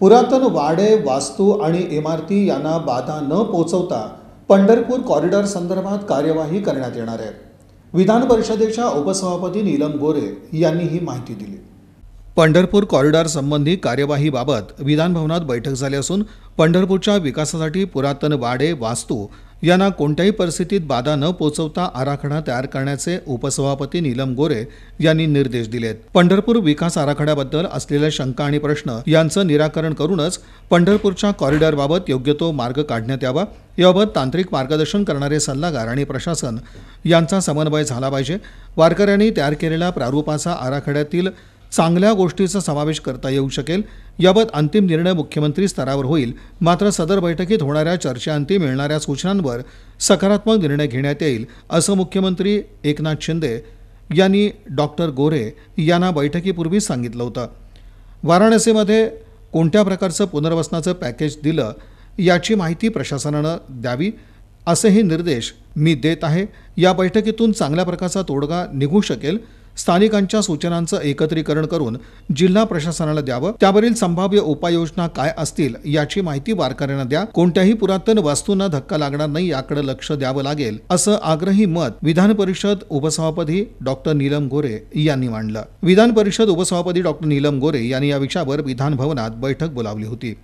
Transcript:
पुरातन वाडे वास्तू आणि इमारती यांना बाधा न पोचवता पंढरपूर कॉरिडॉर संदर्भात कार्यवाही करण्यात येणार आहे. विधान परिषदेच्या उपसभापती नीलम गोरे यांनी ही माहिती दिली. पंढरपूर कॉरिडॉर संबंधी कार्यवाहीबाबत विधानभवनात बैठक झाली असून पंढरपूरच्या विकासासाठी पुरातन वाडे वास्तू यांना कोणत्याही परिस्थितीत बाधा न पोचवता आराखडा तयार करण्याचे उपसभापती नीलम गोरे यांनी निर्देश दिलेत. पंढरपूर विकास आराखड्याबद्दल असलेल्या शंका आणि प्रश्न यांचं निराकरण करूनच पंढरपूरच्या कॉरिडॉरबाबत योग्य तो मार्ग काढण्यात यावा. याबाबत तांत्रिक मार्गदर्शन करणारे सल्लागार आणि प्रशासन यांचा समन्वय झाला पाहिजे. वारकऱ्यांनी तयार केलेल्या प्रारूपाचा आराखड्यातील चांगल्या गोष्टीचा समावेश करता येऊ शकेल. याबाबत अंतिम निर्णय मुख्यमंत्री स्तरावर होईल. मात्र सदर बैठकीत होणाऱ्या चर्चेअंती मिळणाऱ्या सूचनांवर सकारात्मक निर्णय घेण्यात येईल असं मुख्यमंत्री एकनाथ शिंदे यांनी डॉक्टर गोरे यांना बैठकीपूर्वी सांगितलं होतं. वाराणसीमध्ये कोणत्या प्रकारचं पुनर्वसनाचं पॅकेज दिलं याची माहिती प्रशासनानं द्यावी असेही निर्देश मी देत आहे. या बैठकीतून चांगल्या प्रकारचा तोडगा निघू शकेल. स्थानिकांच्या सूचनांचं एकत्रीकरण करून जिल्हा प्रशासनाला द्यावं. त्यावरील संभाव्य उपाययोजना काय असतील याची माहिती वारकऱ्यांना द्या. कोणत्याही पुरातन वस्तूंना धक्का लागणार नाही याकडे लक्ष द्यावं लागेल असं आग्रही मत विधान परिषद उपसभापती डॉक्टर नीलम गोरे यांनी मांडलं. विधान परिषद उपसभापती डॉक्टर नीलम गोरे यांनी या विषयावर विधान भवनात बैठक बोलावली होती.